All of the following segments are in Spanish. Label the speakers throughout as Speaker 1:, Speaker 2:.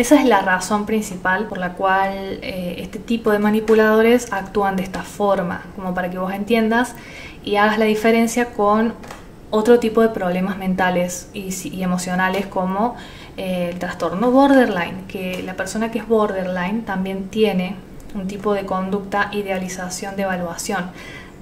Speaker 1: Esa es la razón principal por la cual eh, este tipo de manipuladores actúan de esta forma, como para que vos entiendas y hagas la diferencia con otro tipo de problemas mentales y, emocionales como eh, el trastorno borderline, que la persona que es borderline también tiene un tipo de conducta idealización de evaluación.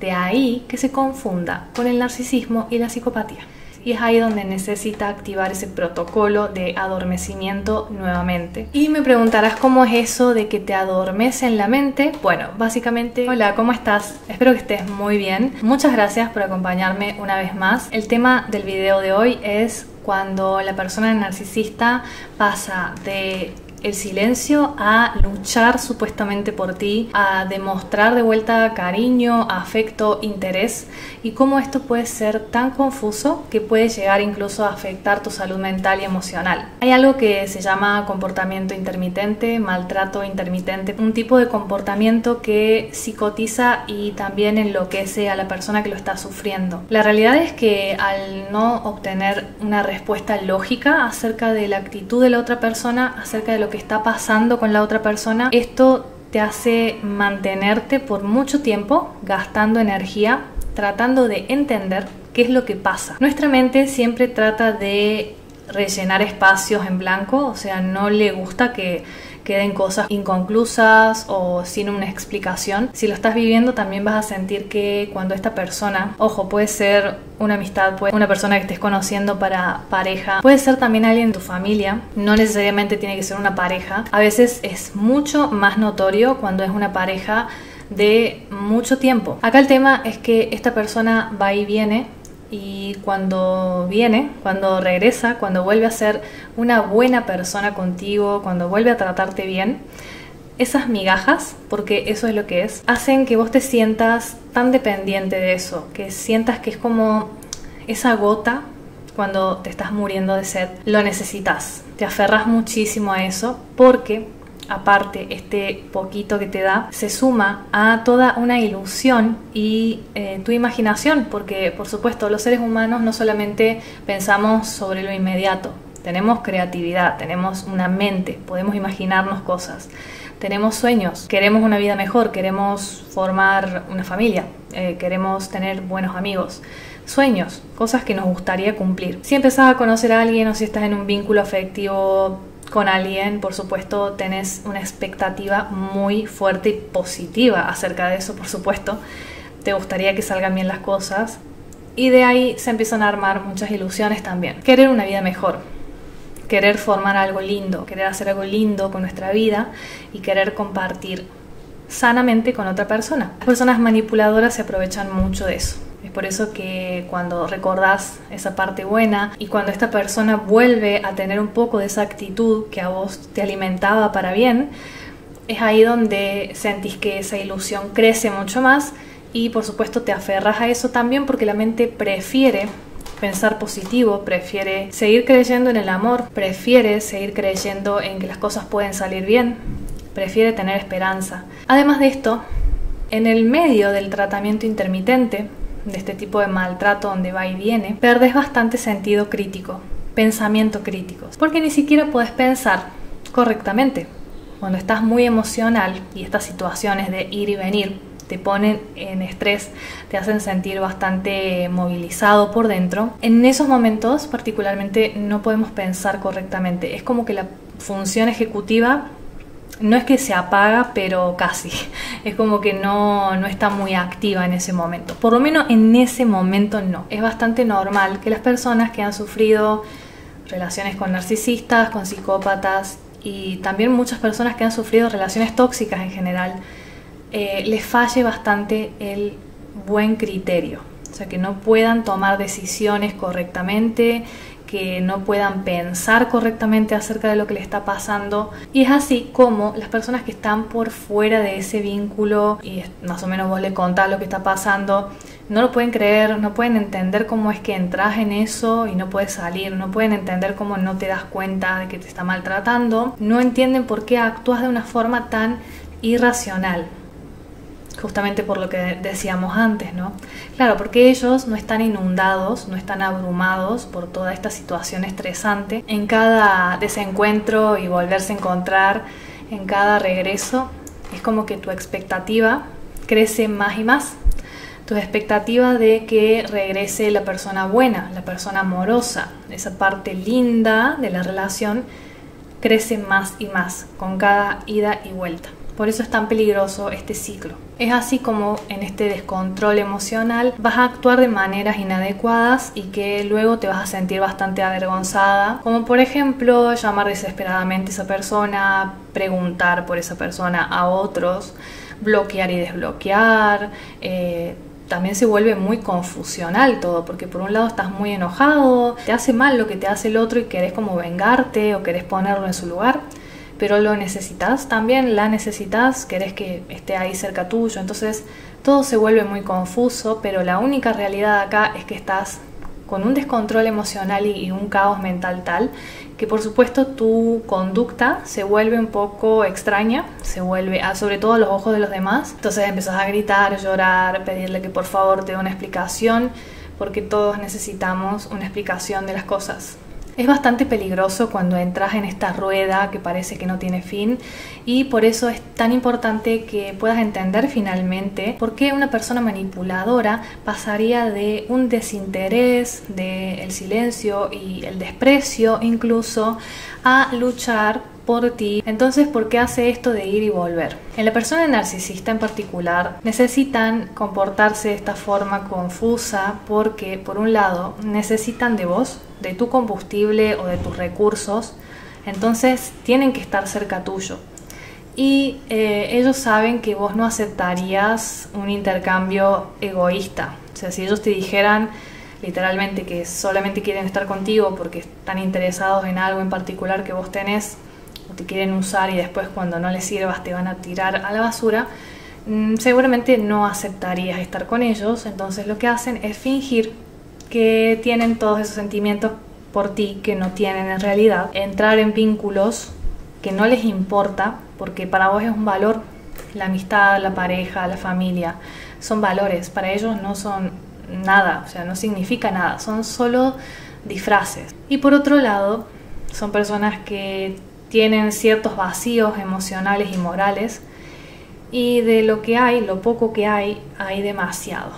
Speaker 1: De ahí que se confunda con el narcisismo y la psicopatía y es ahí donde necesita activar ese protocolo de adormecimiento nuevamente. Y me preguntarás cómo es eso de que te adormece en la mente. Bueno, básicamente, hola, ¿cómo estás? Espero que estés muy bien. Muchas gracias por acompañarme una vez más. El tema del video de hoy es cuando la persona narcisista pasa de el silencio a luchar supuestamente por ti, a demostrar de vuelta cariño, afecto, interés y cómo esto puede ser tan confuso que puede llegar incluso a afectar tu salud mental y emocional. Hay algo que se llama comportamiento intermitente, maltrato intermitente, un tipo de comportamiento que psicotiza y también enloquece a la persona que lo está sufriendo. La realidad es que al no obtener una respuesta lógica acerca de la actitud de la otra persona, acerca de lo que está pasando con la otra persona, esto te hace mantenerte por mucho tiempo gastando energía tratando de entender qué es lo que pasa. Nuestra mente siempre trata de rellenar espacios en blanco, o sea, no le gusta que queden cosas inconclusas o sin una explicación. Si lo estás viviendo también vas a sentir que cuando esta persona, ojo, puede ser una amistad, puede una persona que estés conociendo para pareja, puede ser también alguien de tu familia, no necesariamente tiene que ser una pareja. A veces es mucho más notorio cuando es una pareja de mucho tiempo. Acá el tema es que esta persona va y viene y cuando viene, cuando regresa, cuando vuelve a ser una buena persona contigo, cuando vuelve a tratarte bien, esas migajas, porque eso es lo que es, hacen que vos te sientas tan dependiente de eso, que sientas que es como esa gota cuando te estás muriendo de sed, lo necesitas, te aferras muchísimo a eso porque aparte este poquito que te da, se suma a toda una ilusión y eh, tu imaginación, porque por supuesto los seres humanos no solamente pensamos sobre lo inmediato, tenemos creatividad, tenemos una mente, podemos imaginarnos cosas, tenemos sueños, queremos una vida mejor, queremos formar una familia, eh, queremos tener buenos amigos. Sueños, cosas que nos gustaría cumplir. Si empezás a conocer a alguien o si estás en un vínculo afectivo con alguien, por supuesto, tenés una expectativa muy fuerte y positiva acerca de eso, por supuesto. Te gustaría que salgan bien las cosas. Y de ahí se empiezan a armar muchas ilusiones también. Querer una vida mejor, querer formar algo lindo, querer hacer algo lindo con nuestra vida y querer compartir sanamente con otra persona. Las personas manipuladoras se aprovechan mucho de eso. Es por eso que cuando recordás esa parte buena y cuando esta persona vuelve a tener un poco de esa actitud que a vos te alimentaba para bien, es ahí donde sentís que esa ilusión crece mucho más y por supuesto te aferras a eso también porque la mente prefiere pensar positivo, prefiere seguir creyendo en el amor, prefiere seguir creyendo en que las cosas pueden salir bien, prefiere tener esperanza. Además de esto, en el medio del tratamiento intermitente, de este tipo de maltrato donde va y viene, perdes bastante sentido crítico, pensamiento crítico, porque ni siquiera puedes pensar correctamente. Cuando estás muy emocional y estas situaciones de ir y venir te ponen en estrés, te hacen sentir bastante movilizado por dentro, en esos momentos particularmente no podemos pensar correctamente. Es como que la función ejecutiva no es que se apaga, pero casi. Es como que no, no está muy activa en ese momento. Por lo menos en ese momento no. Es bastante normal que las personas que han sufrido relaciones con narcisistas, con psicópatas y también muchas personas que han sufrido relaciones tóxicas en general, eh, les falle bastante el buen criterio. O sea, que no puedan tomar decisiones correctamente, que no puedan pensar correctamente acerca de lo que le está pasando. Y es así como las personas que están por fuera de ese vínculo y más o menos vos le contás lo que está pasando, no lo pueden creer, no pueden entender cómo es que entras en eso y no puedes salir, no pueden entender cómo no te das cuenta de que te está maltratando, no entienden por qué actúas de una forma tan irracional. Justamente por lo que decíamos antes, ¿no? Claro, porque ellos no están inundados, no están abrumados por toda esta situación estresante. En cada desencuentro y volverse a encontrar, en cada regreso, es como que tu expectativa crece más y más. Tu expectativa de que regrese la persona buena, la persona amorosa, esa parte linda de la relación, crece más y más con cada ida y vuelta. Por eso es tan peligroso este ciclo. Es así como en este descontrol emocional vas a actuar de maneras inadecuadas y que luego te vas a sentir bastante avergonzada, como por ejemplo llamar desesperadamente a esa persona, preguntar por esa persona a otros, bloquear y desbloquear. Eh, también se vuelve muy confusional todo, porque por un lado estás muy enojado, te hace mal lo que te hace el otro y querés como vengarte o querés ponerlo en su lugar pero lo necesitas también, la necesitas, querés que esté ahí cerca tuyo, entonces todo se vuelve muy confuso, pero la única realidad acá es que estás con un descontrol emocional y, un caos mental tal que por supuesto tu conducta se vuelve un poco extraña, se vuelve, a, sobre todo a los ojos de los demás, entonces empezás a gritar, llorar, pedirle que por favor te dé una explicación, porque todos necesitamos una explicación de las cosas. Es bastante peligroso cuando entras en esta rueda que parece que no tiene fin y por eso es tan importante que puedas entender finalmente por qué una persona manipuladora pasaría de un desinterés, del silencio y el desprecio incluso a luchar por ti. Entonces, ¿por qué hace esto de ir y volver? En la persona narcisista en particular necesitan comportarse de esta forma confusa porque, por un lado, necesitan de vos, de tu combustible o de tus recursos, entonces tienen que estar cerca tuyo. Y eh, ellos saben que vos no aceptarías un intercambio egoísta. O sea, si ellos te dijeran literalmente que solamente quieren estar contigo porque están interesados en algo en particular que vos tenés, te quieren usar y después cuando no les sirvas te van a tirar a la basura, mm, seguramente no aceptarías estar con ellos. Entonces lo que hacen es fingir que tienen todos esos sentimientos por ti que no tienen en realidad, entrar en vínculos que no les importa, porque para vos es un valor, la amistad, la pareja, la familia, son valores, para ellos no son nada, o sea, no significa nada, son solo disfraces. Y por otro lado, son personas que tienen ciertos vacíos emocionales y morales y de lo que hay, lo poco que hay, hay demasiado.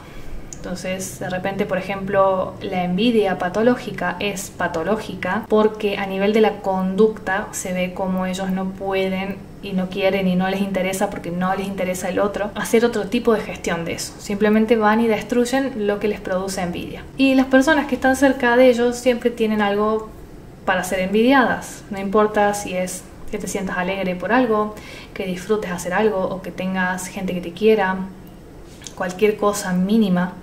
Speaker 1: Entonces, de repente, por ejemplo, la envidia patológica es patológica porque a nivel de la conducta se ve como ellos no pueden y no quieren y no les interesa porque no les interesa el otro, hacer otro tipo de gestión de eso. Simplemente van y destruyen lo que les produce envidia. Y las personas que están cerca de ellos siempre tienen algo para ser envidiadas. No importa si es que te sientas alegre por algo, que disfrutes hacer algo o que tengas gente que te quiera, cualquier cosa mínima,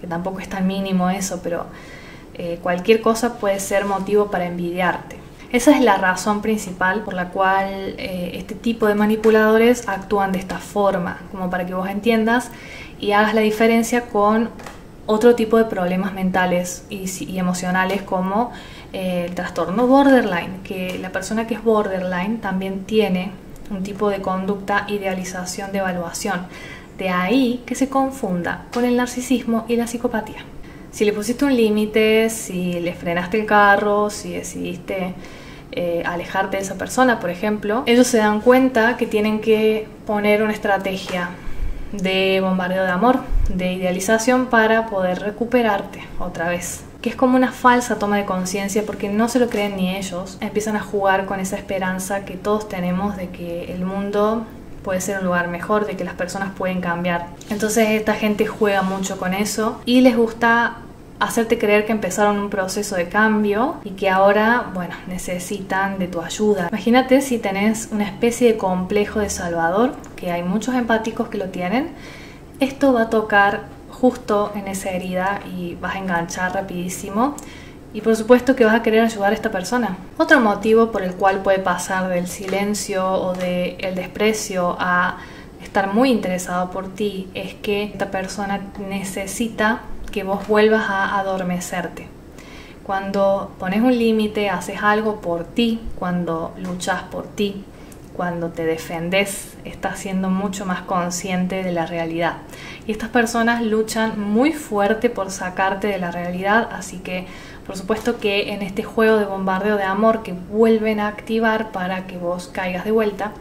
Speaker 1: que tampoco es tan mínimo eso, pero eh, cualquier cosa puede ser motivo para envidiarte. Esa es la razón principal por la cual eh, este tipo de manipuladores actúan de esta forma, como para que vos entiendas y hagas la diferencia con otro tipo de problemas mentales y emocionales como el trastorno borderline, que la persona que es borderline también tiene un tipo de conducta idealización de evaluación. De ahí que se confunda con el narcisismo y la psicopatía. Si le pusiste un límite, si le frenaste el carro, si decidiste eh, alejarte de esa persona, por ejemplo, ellos se dan cuenta que tienen que poner una estrategia de bombardeo de amor, de idealización para poder recuperarte otra vez que es como una falsa toma de conciencia porque no se lo creen ni ellos, empiezan a jugar con esa esperanza que todos tenemos de que el mundo puede ser un lugar mejor, de que las personas pueden cambiar. Entonces esta gente juega mucho con eso y les gusta hacerte creer que empezaron un proceso de cambio y que ahora, bueno, necesitan de tu ayuda. Imagínate si tenés una especie de complejo de salvador, que hay muchos empáticos que lo tienen, esto va a tocar justo en esa herida y vas a enganchar rapidísimo. Y por supuesto que vas a querer ayudar a esta persona. Otro motivo por el cual puede pasar del silencio o del el desprecio a estar muy interesado por ti es que esta persona necesita que vos vuelvas a adormecerte. Cuando pones un límite, haces algo por ti, cuando luchas por ti, cuando te defendes estás siendo mucho más consciente de la realidad. Y estas personas luchan muy fuerte por sacarte de la realidad, así que por supuesto que en este juego de bombardeo de amor que vuelven a activar para que vos caigas de vuelta,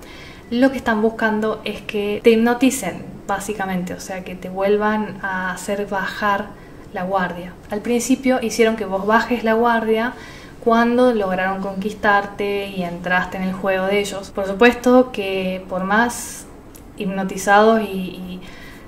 Speaker 1: lo que están buscando es que te hipnoticen, básicamente, o sea, que te vuelvan a hacer bajar la guardia. Al principio hicieron que vos bajes la guardia cuando lograron conquistarte y entraste en el juego de ellos. Por supuesto que por más hipnotizados y,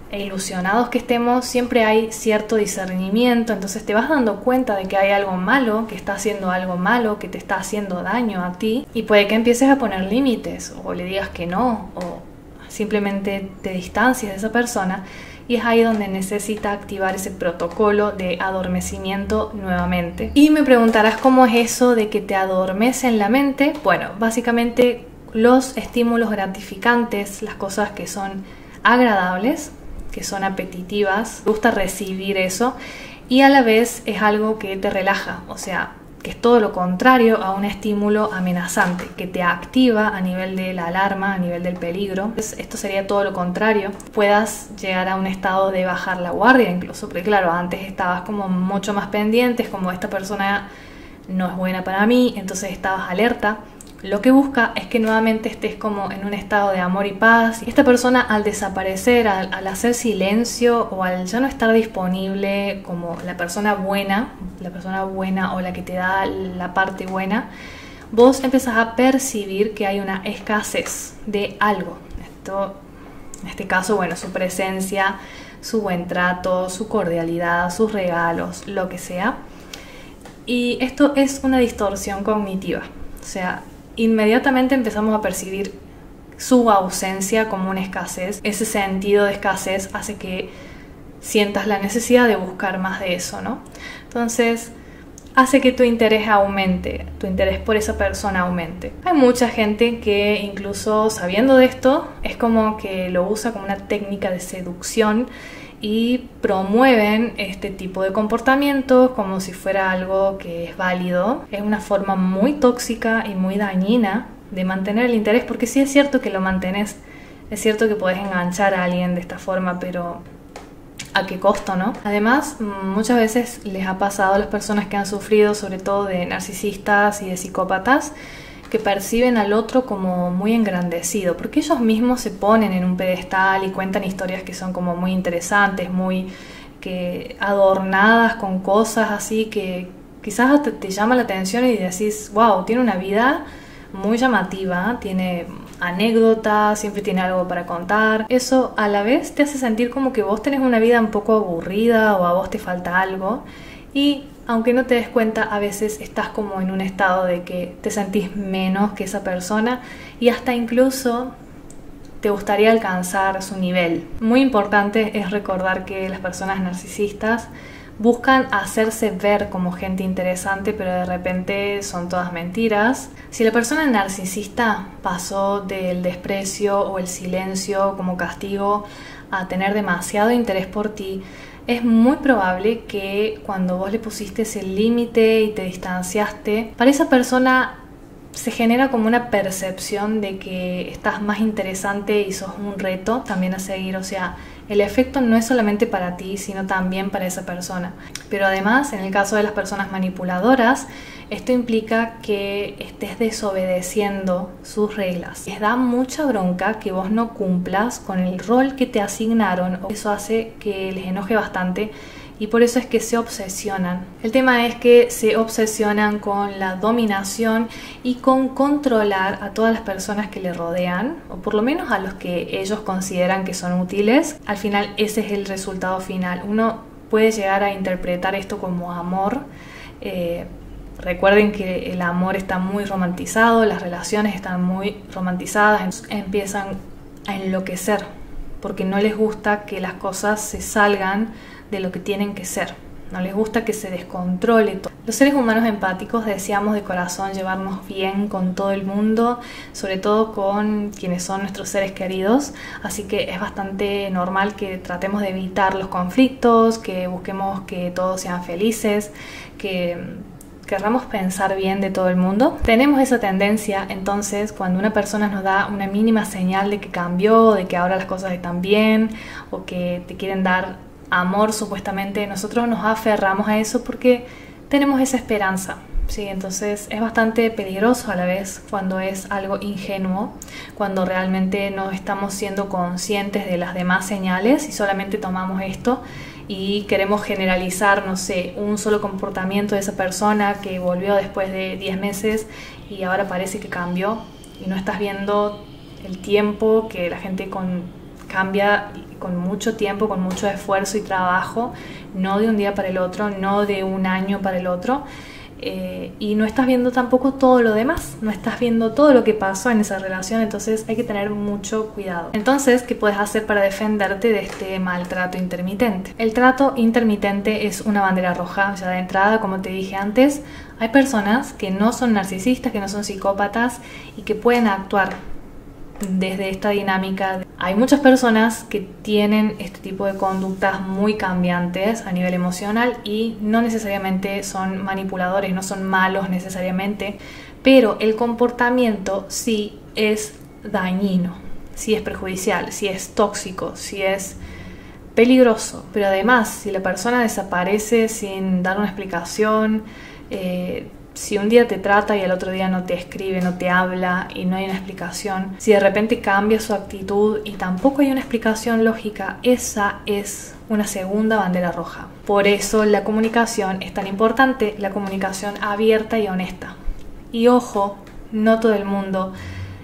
Speaker 1: e ilusionados que estemos, siempre hay cierto discernimiento, entonces te vas dando cuenta de que hay algo malo, que está haciendo algo malo, que te está haciendo daño a ti, y puede que empieces a poner límites, o le digas que no, simplemente te distancias de esa persona, y es ahí donde necesita activar ese protocolo de adormecimiento nuevamente. Y me preguntarás cómo es eso de que te adormecen la mente. Bueno, básicamente los estímulos gratificantes, las cosas que son agradables, que son apetitivas, gusta recibir eso y a la vez es algo que te relaja, o sea, que es todo lo contrario a un estímulo amenazante, que te activa a nivel de la alarma, a nivel del peligro. Esto sería todo lo contrario. Puedas llegar a un estado de bajar la guardia incluso, porque claro, antes estabas como mucho más pendientes, como esta persona no es buena para mí, entonces estabas alerta lo que busca es que nuevamente estés como en un estado de amor y paz. Esta persona al desaparecer, al, hacer silencio o al ya no estar disponible como la persona buena, la persona buena o la que te da la parte buena, vos empezás a percibir que hay una escasez de algo. Esto, en este caso, bueno, su presencia, su buen trato, su cordialidad, sus regalos, lo que sea. Y esto es una distorsión cognitiva. O sea, inmediatamente empezamos a percibir su ausencia como una escasez. Ese sentido de escasez hace que sientas la necesidad de buscar más de eso, ¿no? Entonces, hace que tu interés aumente, tu interés por esa persona aumente. Hay mucha gente que incluso sabiendo de esto, es como que lo usa como una técnica de seducción y promueven este tipo de comportamientos como si fuera algo que es válido. Es una forma muy tóxica y muy dañina de mantener el interés, porque sí es cierto que lo mantenés, es cierto que podés enganchar a alguien de esta forma, pero ¿a qué costo, no? Además, muchas veces les ha pasado a las personas que han sufrido, sobre todo de narcisistas y de psicópatas, que perciben al otro como muy engrandecido, porque ellos mismos se ponen en un pedestal y cuentan historias que son como muy interesantes, muy que adornadas con cosas así que quizás te, te llama la atención y decís, wow, tiene una vida muy llamativa, tiene anécdotas, siempre tiene algo para contar. Eso a la vez te hace sentir como que vos tenés una vida un poco aburrida o a vos te falta algo y aunque no te des cuenta, a veces estás como en un estado de que te sentís menos que esa persona y hasta incluso te gustaría alcanzar su nivel. Muy importante es recordar que las personas narcisistas buscan hacerse ver como gente interesante, pero de repente son todas mentiras. Si la persona narcisista pasó del desprecio o el silencio como castigo a tener demasiado interés por ti, es muy probable que cuando vos le pusiste ese límite y te distanciaste, para esa persona se genera como una percepción de que estás más interesante y sos un reto también a seguir. O sea, el efecto no es solamente para ti, sino también para esa persona. Pero además, en el caso de las personas manipuladoras, esto implica que estés desobedeciendo sus reglas. Les da mucha bronca que vos no cumplas con el rol que te asignaron. Eso hace que les enoje bastante y por eso es que se obsesionan. El tema es que se obsesionan con la dominación y con controlar a todas las personas que le rodean, o por lo menos a los que ellos consideran que son útiles. Al final ese es el resultado final. Uno puede llegar a interpretar esto como amor. Eh, Recuerden que el amor está muy romantizado, las relaciones están muy romantizadas, empiezan a enloquecer porque no les gusta que las cosas se salgan de lo que tienen que ser. No les gusta que se descontrole todo. Los seres humanos empáticos deseamos de corazón llevarnos bien con todo el mundo, sobre todo con quienes son nuestros seres queridos, así que es bastante normal que tratemos de evitar los conflictos, que busquemos que todos sean felices, que querramos pensar bien de todo el mundo. Tenemos esa tendencia, entonces, cuando una persona nos da una mínima señal de que cambió, de que ahora las cosas están bien, o que te quieren dar amor supuestamente, nosotros nos aferramos a eso porque tenemos esa esperanza. Sí, entonces es bastante peligroso a la vez cuando es algo ingenuo, cuando realmente no estamos siendo conscientes de las demás señales y solamente tomamos esto y queremos generalizar, no sé, un solo comportamiento de esa persona que volvió después de 10 meses y ahora parece que cambió y no estás viendo el tiempo que la gente con, cambia con mucho tiempo, con mucho esfuerzo y trabajo, no de un día para el otro, no de un año para el otro. Eh, y no estás viendo tampoco todo lo demás, no estás viendo todo lo que pasó en esa relación, entonces hay que tener mucho cuidado. Entonces, ¿qué puedes hacer para defenderte de este maltrato intermitente? El trato intermitente es una bandera roja, ya de entrada, como te dije antes, hay personas que no son narcisistas, que no son psicópatas y que pueden actuar desde esta dinámica. Hay muchas personas que tienen este tipo de conductas muy cambiantes a nivel emocional y no necesariamente son manipuladores, no son malos necesariamente, pero el comportamiento sí es dañino, sí es perjudicial, sí es tóxico, sí es peligroso. Pero además, si la persona desaparece sin dar una explicación, eh, si un día te trata y el otro día no te escribe, no te habla y no hay una explicación, si de repente cambia su actitud y tampoco hay una explicación lógica, esa es una segunda bandera roja. Por eso la comunicación es tan importante, la comunicación abierta y honesta. Y ojo, no todo el mundo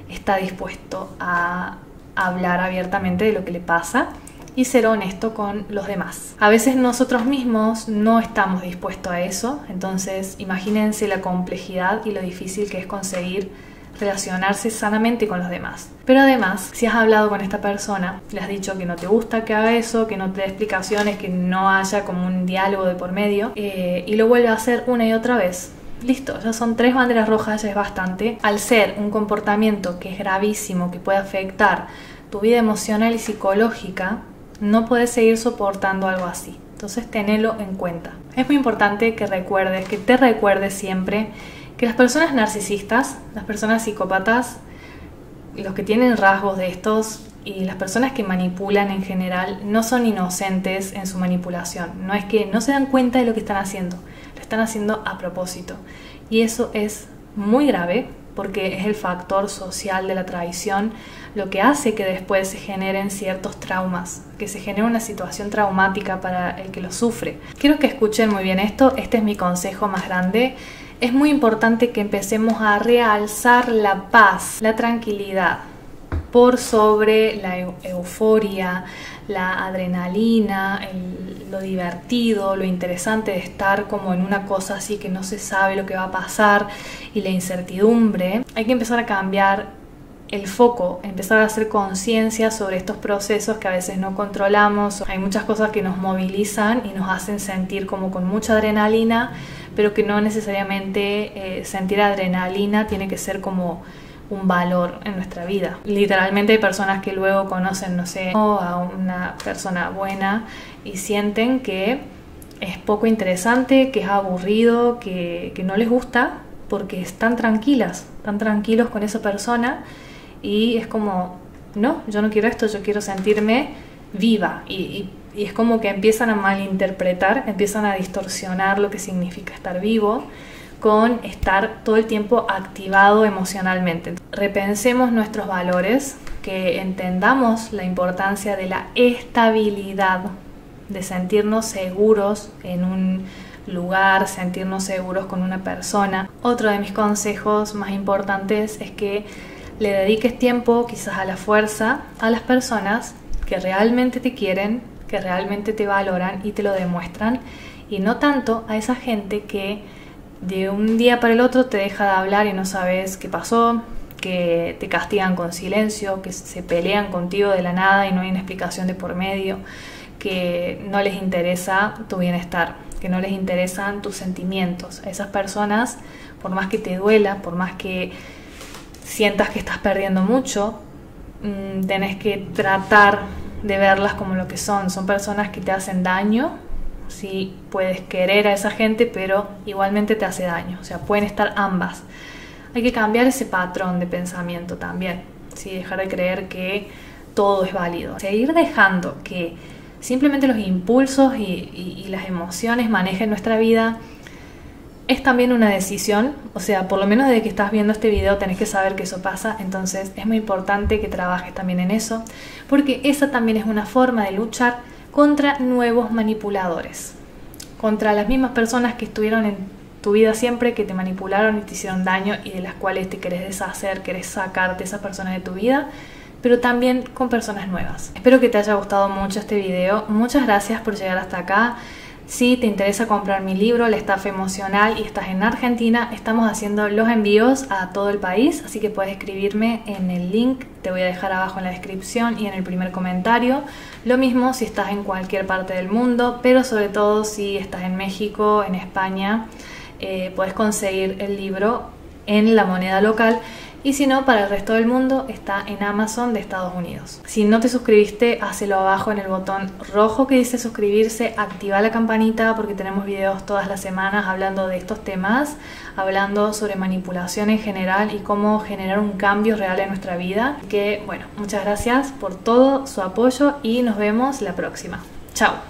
Speaker 1: está dispuesto a hablar abiertamente de lo que le pasa y ser honesto con los demás. A veces nosotros mismos no estamos dispuestos a eso, entonces imagínense la complejidad y lo difícil que es conseguir relacionarse sanamente con los demás. Pero además, si has hablado con esta persona, le has dicho que no te gusta que haga eso, que no te dé explicaciones, que no haya como un diálogo de por medio, eh, y lo vuelve a hacer una y otra vez, listo, ya son tres banderas rojas, ya es bastante. Al ser un comportamiento que es gravísimo, que puede afectar tu vida emocional y psicológica, no puedes seguir soportando algo así. Entonces tenelo en cuenta. Es muy importante que recuerdes, que te recuerdes siempre que las personas narcisistas, las personas psicópatas, los que tienen rasgos de estos y las personas que manipulan en general no son inocentes en su manipulación. No es que no se dan cuenta de lo que están haciendo, lo están haciendo a propósito. Y eso es muy grave porque es el factor social de la traición lo que hace que después se generen ciertos traumas, que se genere una situación traumática para el que lo sufre. Quiero que escuchen muy bien esto, este es mi consejo más grande. Es muy importante que empecemos a realzar la paz, la tranquilidad, por sobre la euforia, la adrenalina, lo divertido, lo interesante de estar como en una cosa así que no se sabe lo que va a pasar y la incertidumbre. Hay que empezar a cambiar el foco, empezar a hacer conciencia sobre estos procesos que a veces no controlamos. Hay muchas cosas que nos movilizan y nos hacen sentir como con mucha adrenalina, pero que no necesariamente eh, sentir adrenalina tiene que ser como un valor en nuestra vida. Literalmente hay personas que luego conocen, no sé, a una persona buena y sienten que es poco interesante, que es aburrido, que, que no les gusta porque están tranquilas, están tranquilos con esa persona y es como, no, yo no quiero esto, yo quiero sentirme viva y, es como que empiezan a malinterpretar, empiezan a distorsionar lo que significa estar vivo con estar todo el tiempo activado emocionalmente. Repensemos nuestros valores, que entendamos la importancia de la estabilidad, de sentirnos seguros en un lugar, sentirnos seguros con una persona. Otro de mis consejos más importantes es que le dediques tiempo quizás a la fuerza a las personas que realmente te quieren, que realmente te valoran y te lo demuestran y no tanto a esa gente que de un día para el otro te deja de hablar y no sabes qué pasó, que te castigan con silencio, que se pelean contigo de la nada y no hay una explicación de por medio, que no les interesa tu bienestar, que no les interesan tus sentimientos. A esas personas, por más que te duela, por más que sientas que estás perdiendo mucho, mm, tenés que tratar de verlas como lo que son. Son personas que te hacen daño, si puedes querer a esa gente, pero igualmente te hace daño. O sea, pueden estar ambas. Hay que cambiar ese patrón de pensamiento también. ¿sí? Dejar de creer que todo es válido. Seguir dejando que simplemente los impulsos y, y las emociones manejen nuestra vida es también una decisión, o sea, por lo menos desde que estás viendo este video tenés que saber que eso pasa, entonces es muy importante que trabajes también en eso, porque esa también es una forma de luchar contra nuevos manipuladores, contra las mismas personas que estuvieron en tu vida siempre, que te manipularon y te hicieron daño y de las cuales te querés deshacer, querés sacarte esa persona de tu vida, pero también con personas nuevas. Espero que te haya gustado mucho este video, muchas gracias por llegar hasta acá. Si te interesa comprar mi libro, La estafa emocional, y estás en Argentina, estamos haciendo los envíos a todo el país, así que puedes escribirme en el link, te voy a dejar abajo en la descripción y en el primer comentario. Lo mismo si estás en cualquier parte del mundo, pero sobre todo si estás en México, en España, eh, puedes conseguir el libro en la moneda local y si no, para el resto del mundo está en Amazon de Estados Unidos. Si no te suscribiste, hacelo abajo en el botón rojo que dice suscribirse, activa la campanita porque tenemos videos todas las semanas hablando de estos temas, hablando sobre manipulación en general y cómo generar un cambio real en nuestra vida. Que bueno, muchas gracias por todo su apoyo y nos vemos la próxima. Chao.